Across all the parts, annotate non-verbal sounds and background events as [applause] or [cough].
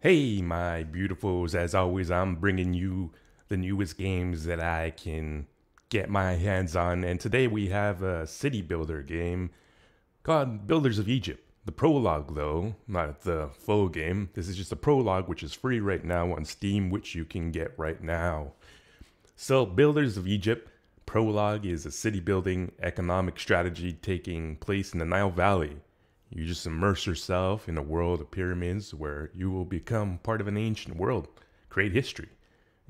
Hey, my beautifuls, as always, I'm bringing you the newest games that I can get my hands on. And today we have a city builder game called Builders of Egypt. The prologue, though, not the full game. This is just a prologue, which is free right now on Steam, which you can get right now. So, Builders of Egypt Prologue is a city building economic strategy taking place in the Nile Valley. You just immerse yourself in a world of pyramids where you will become part of an ancient world, create history,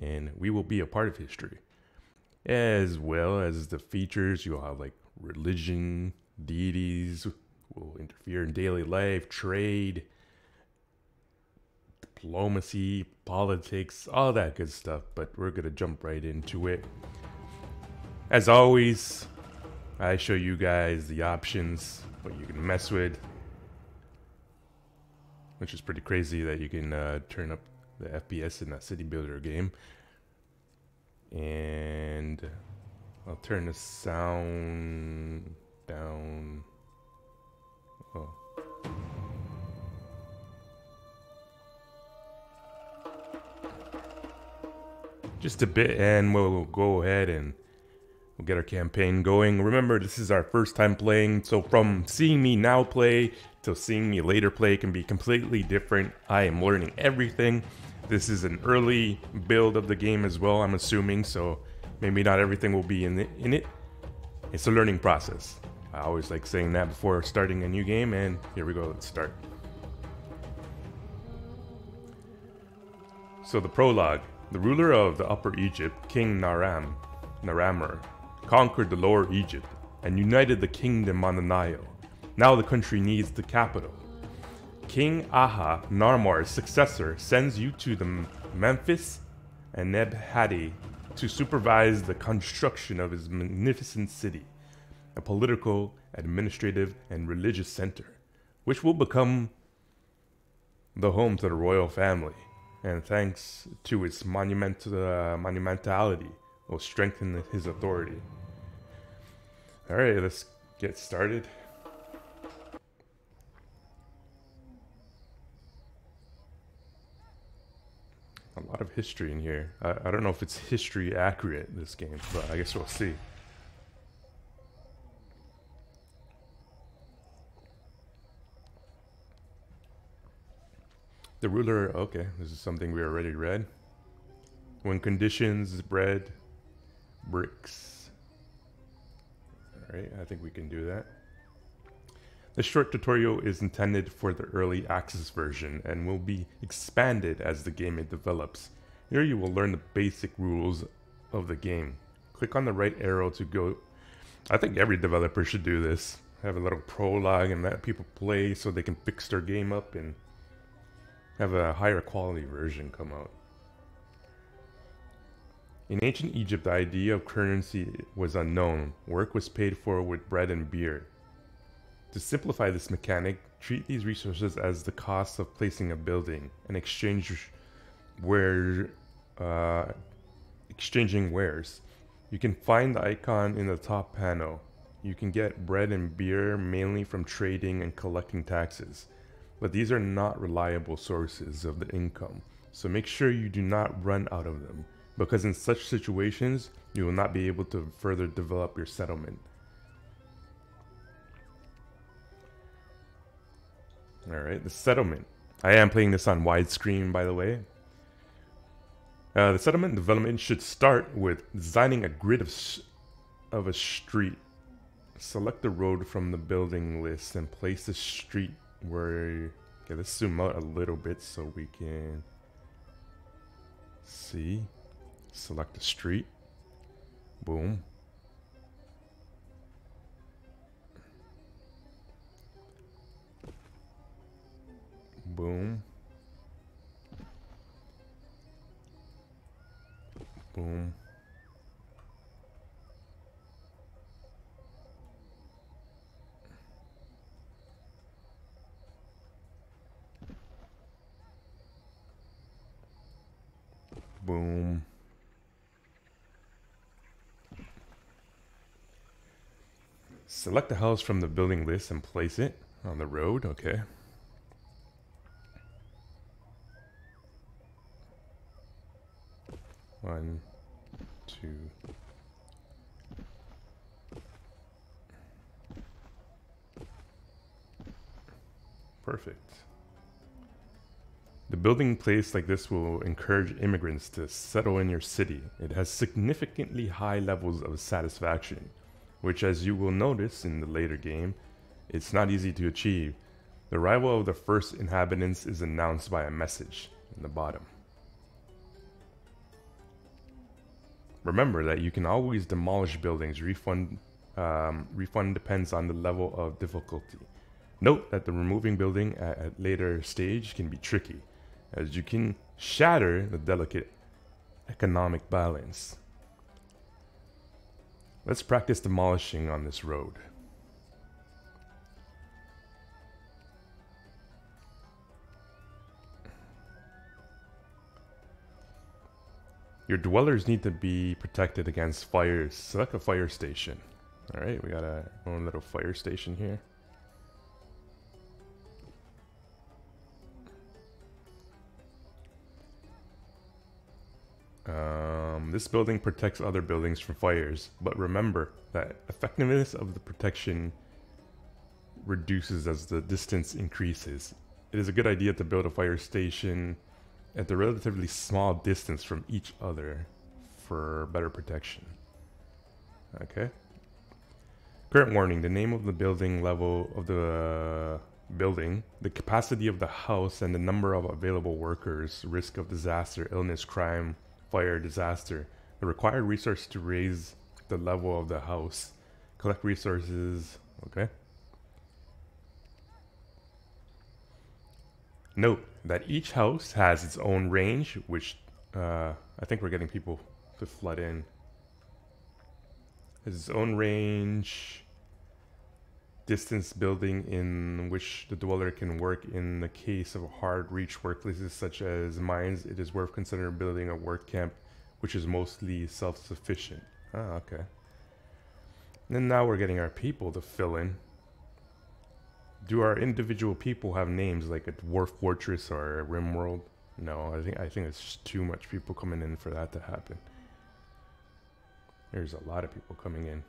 and we will be a part of history. As well as the features, you'll have like religion, deities will interfere in daily life, trade, diplomacy, politics, all that good stuff. But we're gonna jump right into it. As always, I show you guys the options, what you can mess with. Which is pretty crazy that you can uh, turn up the FPS in that city builder game. And I'll turn the sound down. Oh. Just a bit, and we'll go ahead and we'll get our campaign going. Remember, this is our first time playing, so from seeing me now play to seeing me later play can be completely different. I am learning everything. This is an early build of the game as well, I'm assuming, so maybe not everything will be in it. In it. It's a learning process. I always like saying that before starting a new game, and here we go, let's start. So the prologue. The ruler of the Upper Egypt, King Naram, Naramur, conquered the Lower Egypt and united the kingdom on the Nile. Now the country needs the capital. King Aha, Narmar's successor, sends you to the Memphis and Neb Hadi to supervise the construction of his magnificent city, a political, administrative, and religious center, which will become the home to the royal family, and thanks to its monument, uh, monumentality, will strengthen his authority. All right, let's get started. A lot of history in here. I, I don't know if it's history accurate, this game, but I guess we'll see. The ruler, okay, this is something we already read. When conditions bred bricks. Alright, I think we can do that. This short tutorial is intended for the early access version and will be expanded as the game develops. Here you will learn the basic rules of the game. Click on the right arrow to go. I think every developer should do this. Have a little prologue and let people play so they can fix their game up and have a higher quality version come out. In ancient Egypt, the idea of currency was unknown. Work was paid for with bread and beer. To simplify this mechanic, treat these resources as the cost of placing a building and exchange where uh, exchanging wares. You can find the icon in the top panel. You can get bread and beer mainly from trading and collecting taxes, but these are not reliable sources of the income, so make sure you do not run out of them, because in such situations, you will not be able to further develop your settlement. Alright, the settlement. I am playing this on widescreen, by the way. Uh, the settlement development should start with designing a grid of, of a street. Select the road from the building list and place the street where... Okay, let's zoom out a little bit so we can see. Select the street. Boom. Boom. Boom. Boom. Select the house from the building list and place it on the road. Okay. One, two. Perfect. The building place like this will encourage immigrants to settle in your city. It has significantly high levels of satisfaction which as you will notice in the later game, it's not easy to achieve. The arrival of the first inhabitants is announced by a message in the bottom. Remember that you can always demolish buildings. Refund um, refund depends on the level of difficulty. Note that the removing building at a later stage can be tricky as you can shatter the delicate economic balance. Let's practice demolishing on this road. Your dwellers need to be protected against fires. Select a fire station. Alright, we got a own little fire station here. Um, Um, this building protects other buildings from fires, but remember that effectiveness of the protection reduces as the distance increases. It is a good idea to build a fire station at a relatively small distance from each other for better protection. Okay. Current warning, the name of the building level of the building, the capacity of the house and the number of available workers, risk of disaster, illness, crime, fire, disaster, the required resource to raise the level of the house, collect resources, okay? Note that each house has its own range, which uh, I think we're getting people to flood in. Has its own range, distance building in which the dweller can work in the case of hard reach workplaces such as mines it is worth considering building a work camp which is mostly self-sufficient. Ah okay. And now we're getting our people to fill in. Do our individual people have names like a dwarf fortress or a RimWorld no i think i think it's too much people coming in for that to happen. There's a lot of people coming in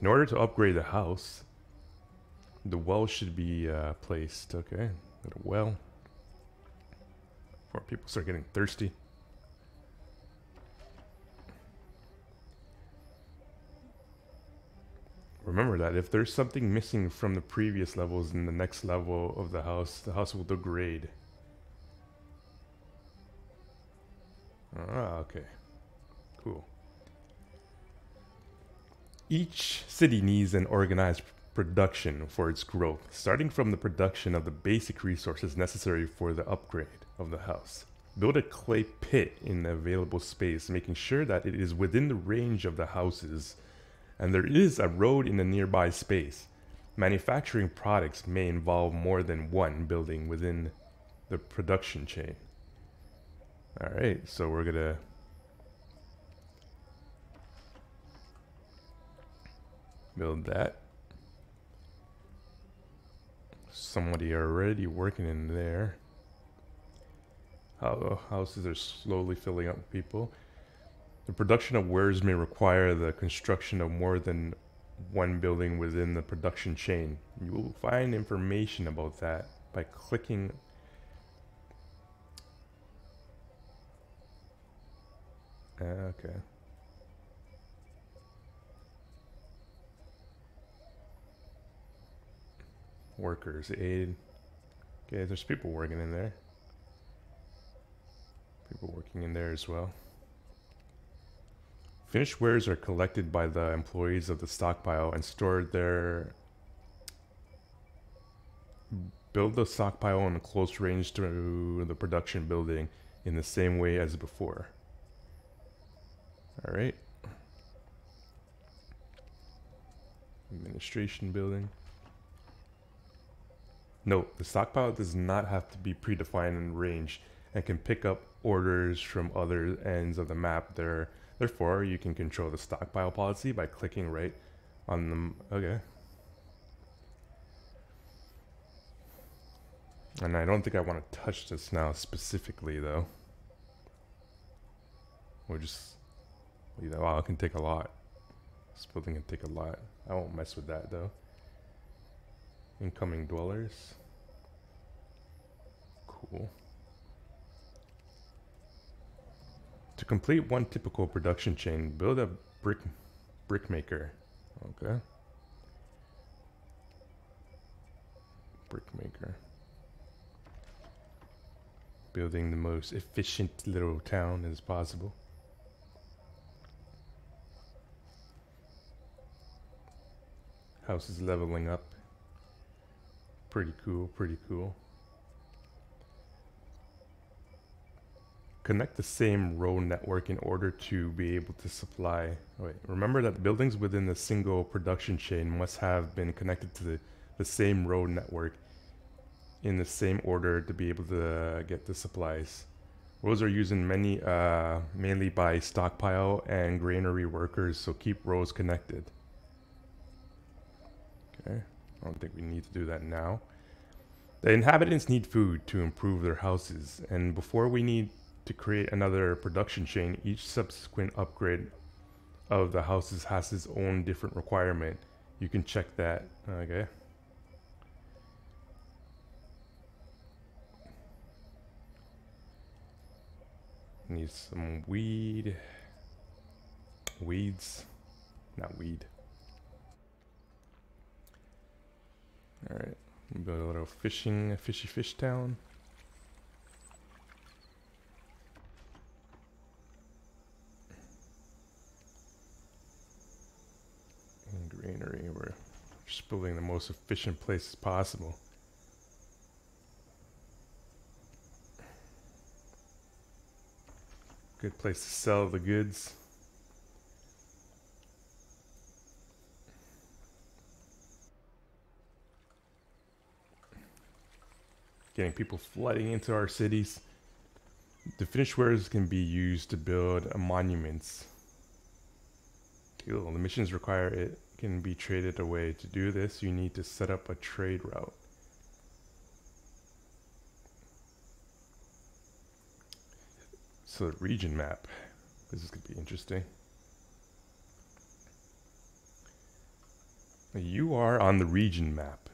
In order to upgrade the house, the well should be uh, placed. Okay, got a well. Before people start getting thirsty. Remember that if there's something missing from the previous levels in the next level of the house, the house will degrade. Ah, okay. Cool. Each city needs an organized production for its growth, starting from the production of the basic resources necessary for the upgrade of the house. Build a clay pit in the available space, making sure that it is within the range of the houses and there is a road in the nearby space. Manufacturing products may involve more than one building within the production chain. Alright, so we're gonna Build that. Somebody already working in there. How houses are slowly filling up with people. The production of wares may require the construction of more than one building within the production chain. You will find information about that by clicking Okay. Workers, aid. Okay, there's people working in there. People working in there as well. Finished wares are collected by the employees of the stockpile and stored there. Build the stockpile in close range to the production building in the same way as before. Alright. Administration building. Note, the stockpile does not have to be predefined in range and can pick up orders from other ends of the map. There, therefore, you can control the stockpile policy by clicking right on them. Okay. And I don't think I want to touch this now specifically, though. We'll just leave that. Wow, it can take a lot. This building can take a lot. I won't mess with that, though. Incoming dwellers. Cool. To complete one typical production chain, build a brick brick maker. Okay. Brick maker. Building the most efficient little town as possible. House is leveling up. Pretty cool, pretty cool. Connect the same road network in order to be able to supply. Wait, remember that buildings within the single production chain must have been connected to the, the same road network in the same order to be able to get the supplies. Roads are used in many, uh, mainly by stockpile and granary workers, so keep roads connected. Okay, I don't think we need to do that now. The inhabitants need food to improve their houses, and before we need to create another production chain, each subsequent upgrade of the houses has its own different requirement. You can check that, okay? Need some weed. Weeds. Not weed. Alright. Build a little fishing, fishy fish town. And greenery. We're just building the most efficient places possible. Good place to sell the goods. Getting people flooding into our cities. The finished wares can be used to build monuments. Cool. The missions require it can be traded away. To do this, you need to set up a trade route. So the region map. This is going to be interesting. You are on the region map.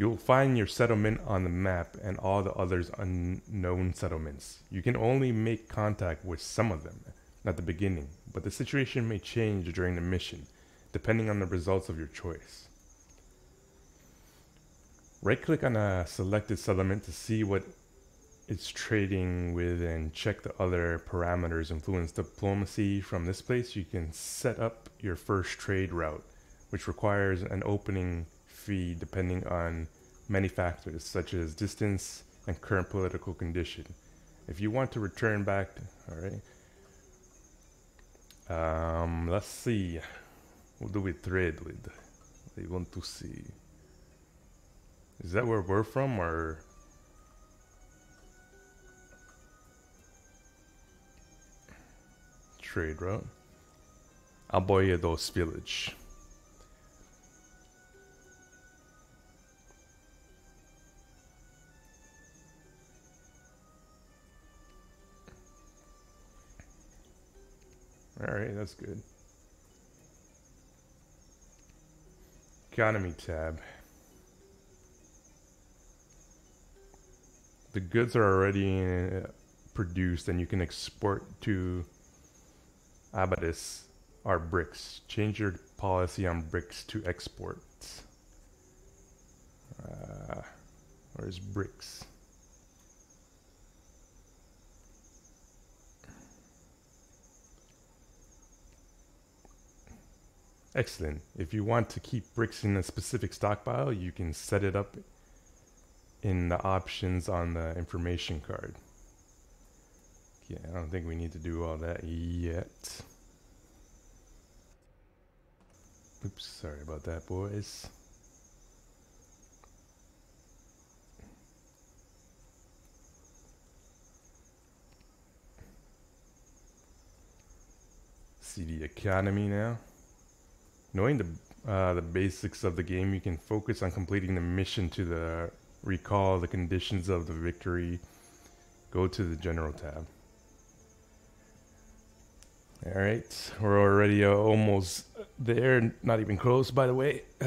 You'll find your settlement on the map and all the others unknown settlements. You can only make contact with some of them at the beginning, but the situation may change during the mission, depending on the results of your choice. Right click on a selected settlement to see what it's trading with and check the other parameters influence diplomacy from this place you can set up your first trade route which requires an opening fee depending on many factors such as distance and current political condition. If you want to return back all right. Um let's see. What do we trade with? They want to see. Is that where we're from or? Trade route. Aboyados village. Alright, that's good. Economy tab. The goods are already uh, produced and you can export to Abydos are bricks. Change your policy on bricks to exports. Uh, where's bricks? Excellent. If you want to keep bricks in a specific stockpile, you can set it up in the options on the information card. Yeah, I don't think we need to do all that yet. Oops, sorry about that, boys. See the economy now. Knowing the uh, the basics of the game, you can focus on completing the mission to the recall the conditions of the victory, go to the general tab. All right, we're already uh, almost there, not even close, by the way. [clears throat]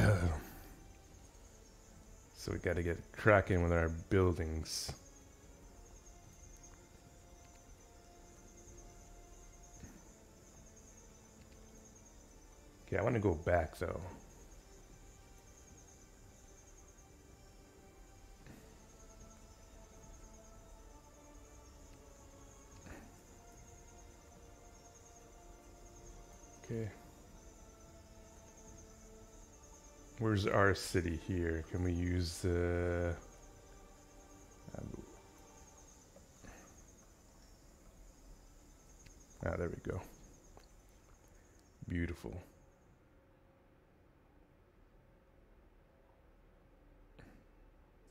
so we got to get cracking with our buildings. Okay, I want to go back though. Okay. Where's our city here? Can we use the... ah, there we go. Beautiful.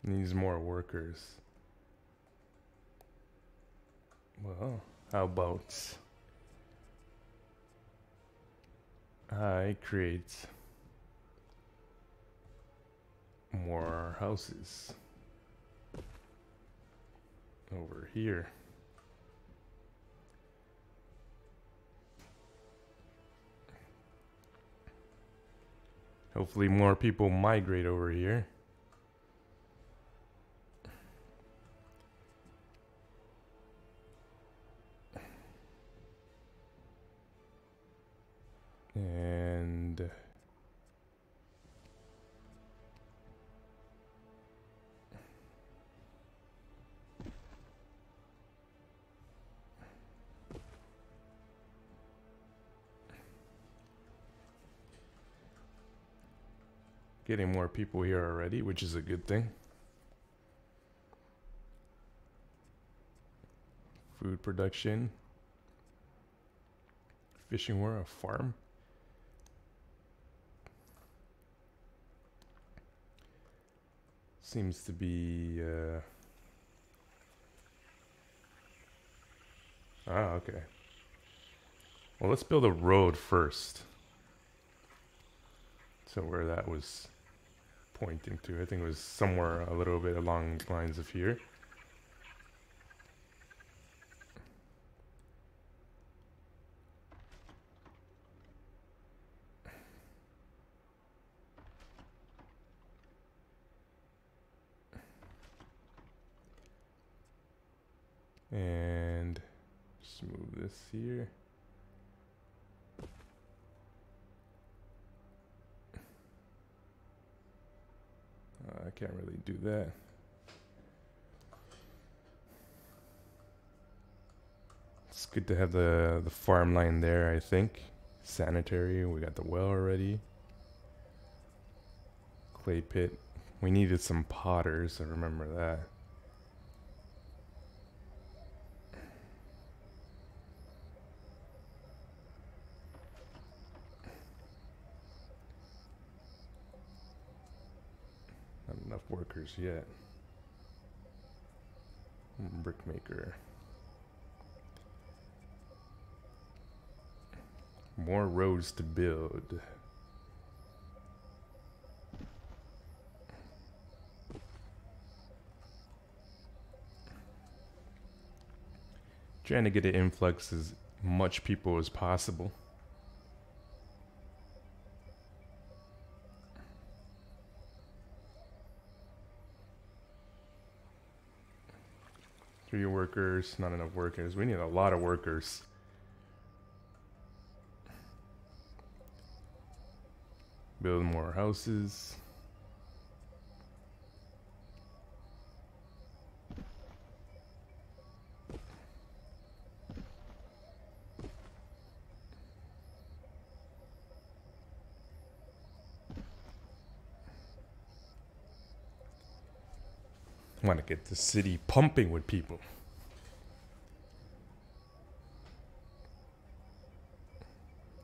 Needs more workers. Well, how about I create more houses over here. Hopefully more people migrate over here. Getting more people here already, which is a good thing. Food production. Fishing where a farm. Seems to be, uh... Ah, okay. Well, let's build a road first. So where that was pointing to, I think it was somewhere a little bit along the lines of here. And just move this here. Can't really do that. It's good to have the the farm line there, I think. Sanitary, we got the well already. Clay pit. We needed some potters, I remember that. Workers yet. Hmm, Brickmaker. More roads to build. Trying to get an influx as much people as possible. Three workers, not enough workers. We need a lot of workers. Build more houses. Want to get the city pumping with people.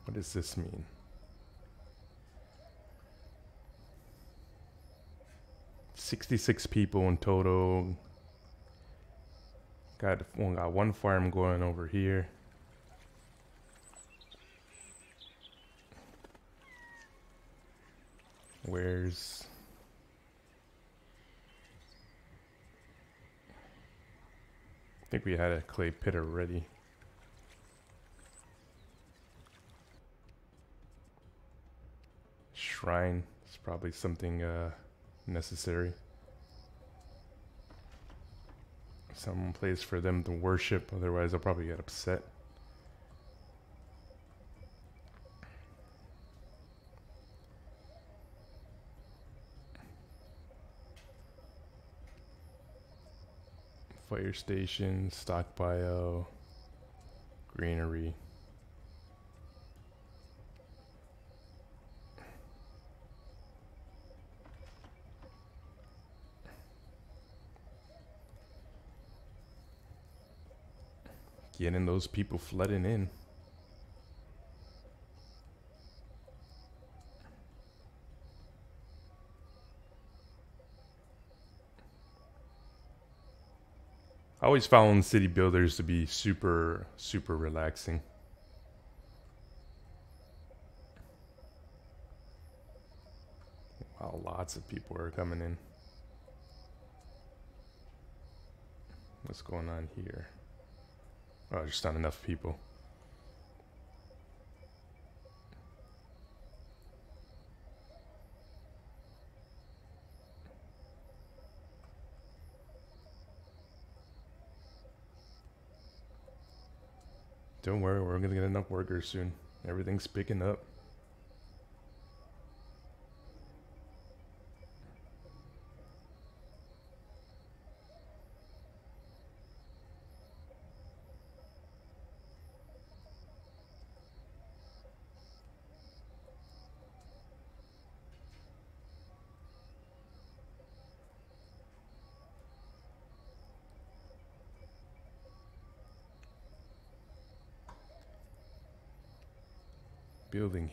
What does this mean? Sixty-six people in total. Got one got one farm going over here. Where's I think we had a clay pit already. Shrine is probably something uh, necessary. Some place for them to worship, otherwise they'll probably get upset. Fire station, stockpile, greenery. Getting those people flooding in. Always found city builders to be super, super relaxing. Wow, lots of people are coming in. What's going on here? Oh, just not enough people. Don't worry, we're gonna get enough workers soon. Everything's picking up.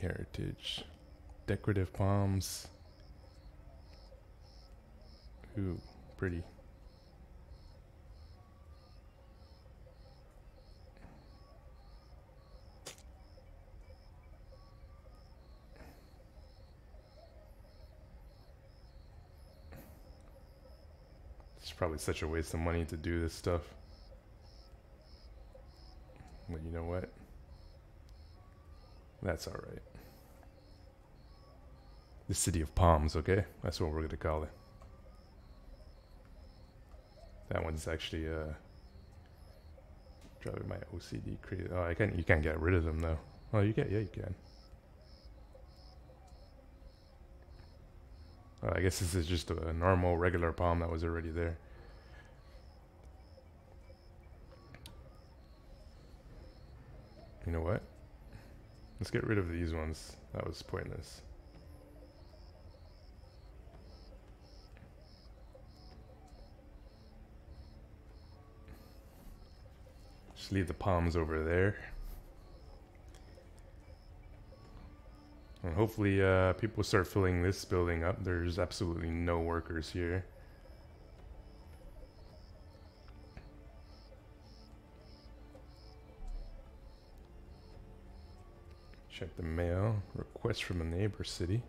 Heritage. Decorative palms. Ooh, pretty. It's probably such a waste of money to do this stuff. But you know what? That's alright. The City of Palms, okay? That's what we're gonna call it. That one's actually uh driving my OCD crazy. Oh, I can't. You can't get rid of them though. Oh, you can. Yeah, you can. Oh, I guess this is just a normal, regular palm that was already there. You know what? Let's get rid of these ones. That was pointless. Just leave the palms over there. And hopefully uh, people start filling this building up. There's absolutely no workers here. Check the mail. Request from a neighbor city.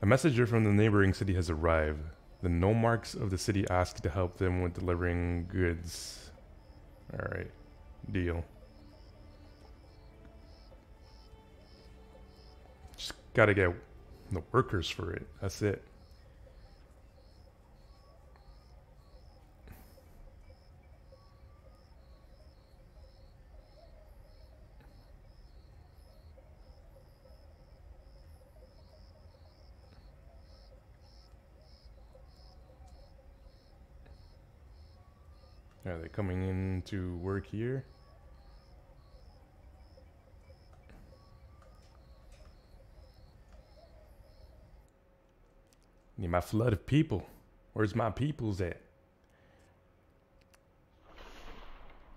A messenger from the neighboring city has arrived. The nomarchs of the city ask to help them with delivering goods. Alright. Deal. Just gotta get the workers for it. That's it. Coming in to work here? Need my flood of people. Where's my peoples at?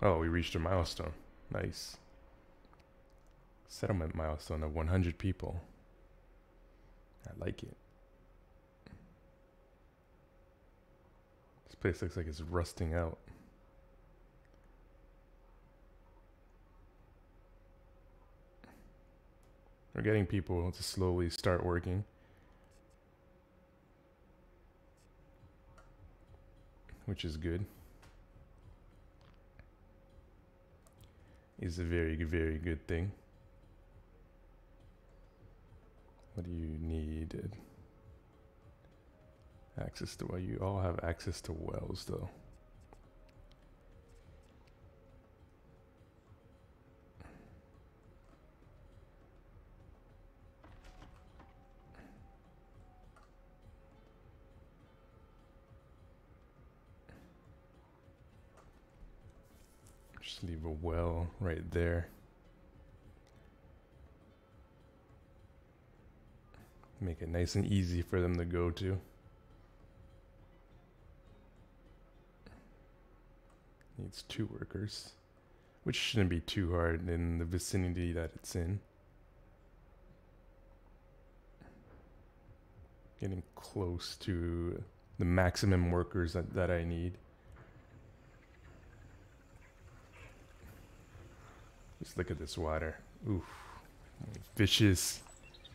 Oh, we reached a milestone. Nice. Settlement milestone of 100 people. I like it. This place looks like it's rusting out. We're getting people to slowly start working. Which is good. Is a very, very good thing. What do you need? Access to well, you all have access to wells though. Just leave a well right there. Make it nice and easy for them to go to. Needs two workers, which shouldn't be too hard in the vicinity that it's in. Getting close to the maximum workers that, that I need. Just look at this water. Oof. Fishes.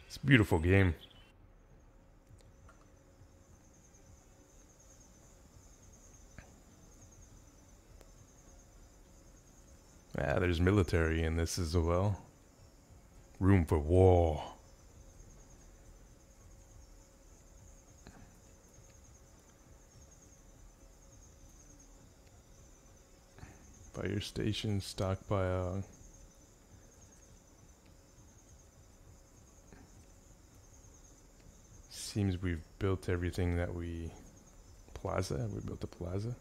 It's a beautiful game. Ah, there's military in this as well. Room for war. Fire station, stockpile. Seems we've built everything that we... Plaza? We built a plaza?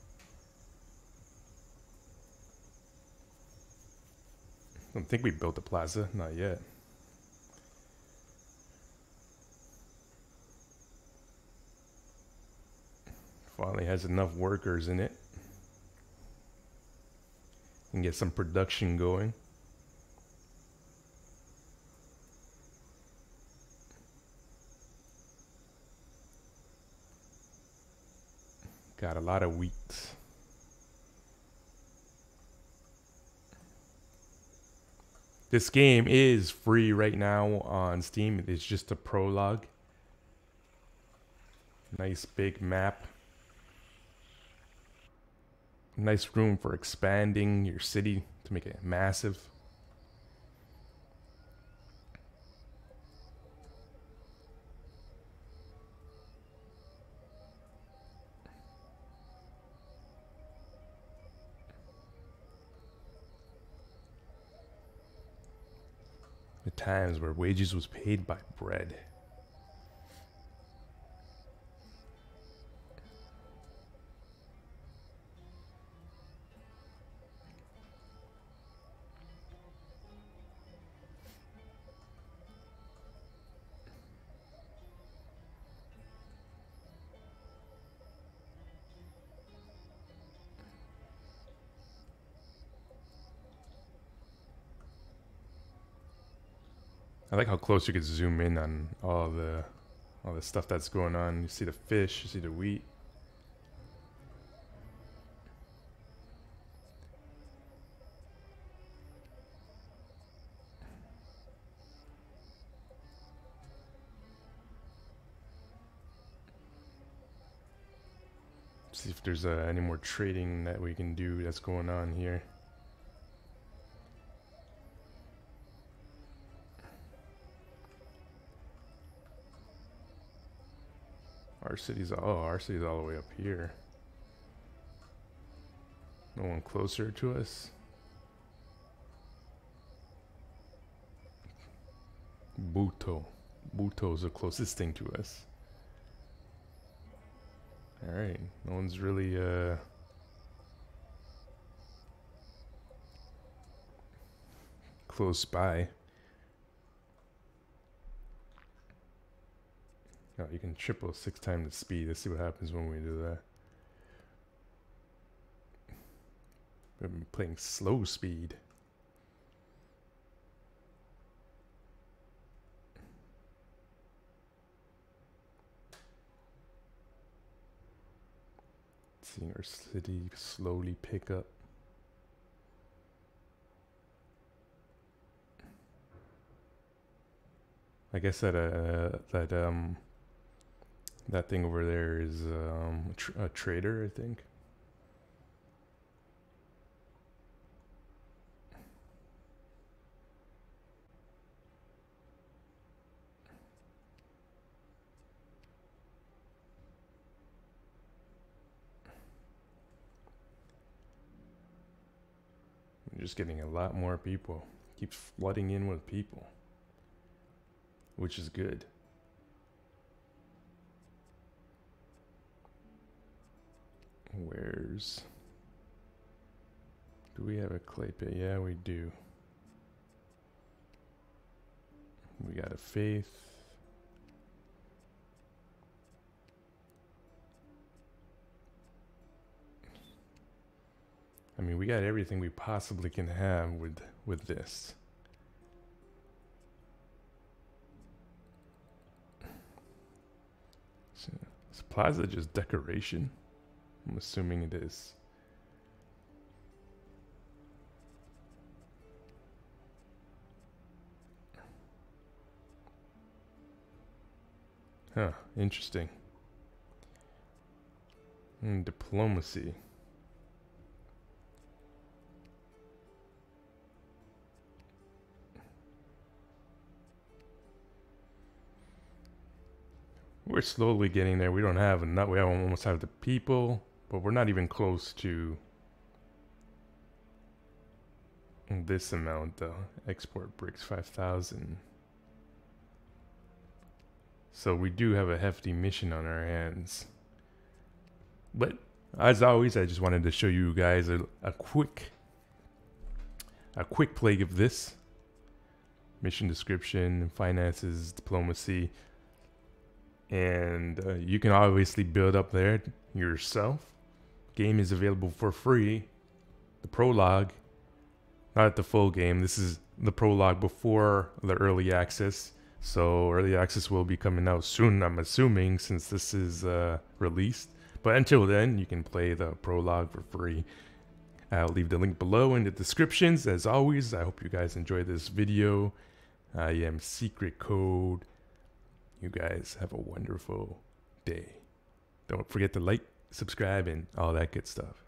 I don't think we built a plaza. Not yet. Finally has enough workers in it. And get some production going. Got a lot of wheat. This game is free right now on Steam. It's just a prologue. Nice big map. Nice room for expanding your city to make it massive. Times where wages was paid by bread. Like how close you can zoom in on all the all the stuff that's going on. You see the fish, you see the wheat. See if there's uh, any more trading that we can do that's going on here. Our city's oh, our city's all the way up here. No one closer to us. Buto. Buto's the closest thing to us. Alright. No one's really uh close by. Oh, you can triple six times the speed. Let's see what happens when we do that. I'm playing slow speed. Seeing our city slowly pick up. I guess that uh that um that thing over there is um, a, tr a trader, I think. just getting a lot more people. Keeps flooding in with people, which is good. Do we have a clay pit? Yeah, we do. We got a faith. I mean, we got everything we possibly can have with with this. So, is plaza just decoration? I'm assuming it is. Huh, interesting. Mm, diplomacy. We're slowly getting there. We don't have enough. We almost have the people, but we're not even close to this amount though. Export bricks 5,000. So we do have a hefty mission on our hands. But as always, I just wanted to show you guys a, a quick a quick play of this. Mission description, finances, diplomacy. And uh, you can obviously build up there yourself. Game is available for free. The prologue, not the full game. This is the prologue before the early access. So early access will be coming out soon, I'm assuming, since this is uh, released. But until then, you can play the prologue for free. I'll leave the link below in the descriptions. As always, I hope you guys enjoyed this video. I am Secret Code. You guys have a wonderful day. Don't forget to like, subscribe, and all that good stuff.